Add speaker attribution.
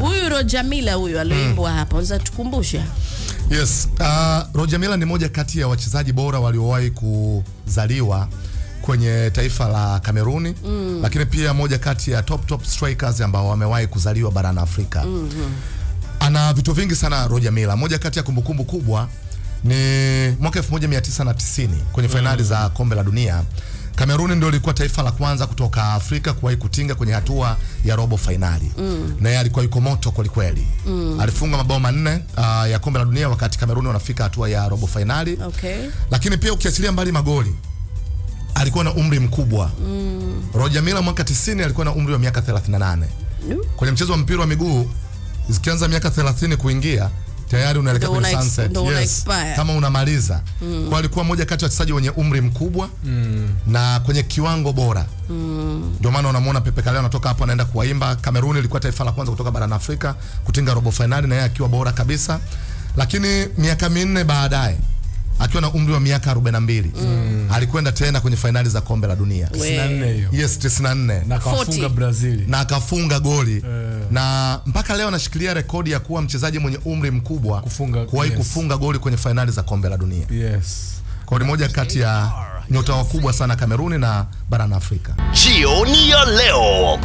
Speaker 1: Huyu Roger huyu huyu alioimbwa hapa, unaweza tukumbusha?
Speaker 2: Yes, uh, Roger Milla ni moja kati ya wachezaji bora waliowahi kuzaliwa kwenye taifa la Kameruni mm. lakini pia moja kati ya top top strikers ambao wamewahi kuzaliwa barani Afrika. Mm-hmm. Ana vitu vingi sana Roger Mila. Moja kati ya kumbukumbu kubwa ni mwaka 1990 kwenye fainali za kombe la dunia. Kameruni ndio ilikuwa taifa la kwanza kutoka Afrika kuwahi kutinga kwenye hatua ya robo fainali mm. na yeye alikuwa yuko moto kwelikweli mm. alifunga mabao manne uh, ya kombe la dunia wakati Kameruni wanafika hatua ya robo fainali
Speaker 1: Okay.
Speaker 2: lakini pia ukiachilia mbali magoli alikuwa na umri mkubwa mm. Roger Miller mwaka 90 alikuwa na umri wa miaka 38
Speaker 1: mm.
Speaker 2: kwenye mchezo wa mpira wa miguu zikianza miaka 30 kuingia tayari unaelekea kwenye sunset
Speaker 1: una
Speaker 2: yes. kama unamaliza mm. kwa alikuwa moja kati ya wachezaji wenye umri mkubwa mm. na kwenye kiwango bora ndio maana unamwona Pepe Kale anatoka hapo anaenda kuwaimba. Kameruni ilikuwa taifa la kwanza kutoka barani Afrika kutinga robo finali na yeye akiwa bora kabisa, lakini miaka minne baadaye akiwa na umri wa miaka 42 mm. alikwenda tena kwenye fainali za kombe la dunia
Speaker 3: 94 hiyo.
Speaker 2: yes 94
Speaker 3: na
Speaker 1: akafunga
Speaker 3: Brazil
Speaker 2: na akafunga goli
Speaker 3: Eh.
Speaker 2: Na mpaka leo anashikilia rekodi ya kuwa mchezaji mwenye umri mkubwa
Speaker 3: Kufunga-
Speaker 2: kuwahi
Speaker 3: yes.
Speaker 2: kufunga goli kwenye fainali za kombe la dunia.
Speaker 3: yes
Speaker 2: Kwa ni moja kati ya nyota wakubwa sana Kameruni na barani Afrika.
Speaker 4: Jioni ya leo